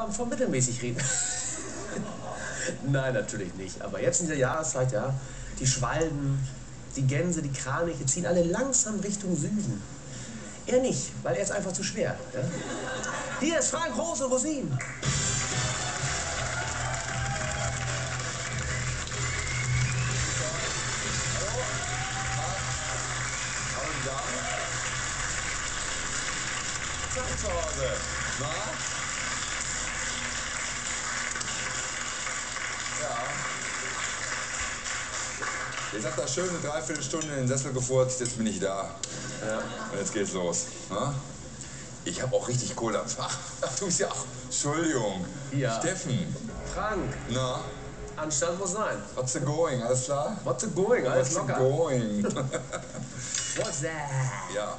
Nachbarn von mittelmäßig reden. Nein, natürlich nicht. Aber jetzt in dieser Jahreszeit, ja, die Schwalben, die Gänse, die Kraniche ziehen alle langsam Richtung Süden. Er nicht, weil er ist einfach zu schwer. Ja? Hier ist Frank Rose Rosin. Zu Hause. Na? Ja. Jetzt er schön eine Dreiviertelstunde in den Sessel gefurzt, jetzt bin ich da. Ja. Und jetzt geht's los. Na? Ich habe auch richtig Kohle am Fach. Ach, du bist ja auch. Entschuldigung. Ja. Steffen. Frank, Na? Anstand muss sein. What's the going? Alles klar? What's the going? Alles What's the locker. going? What's that? ja.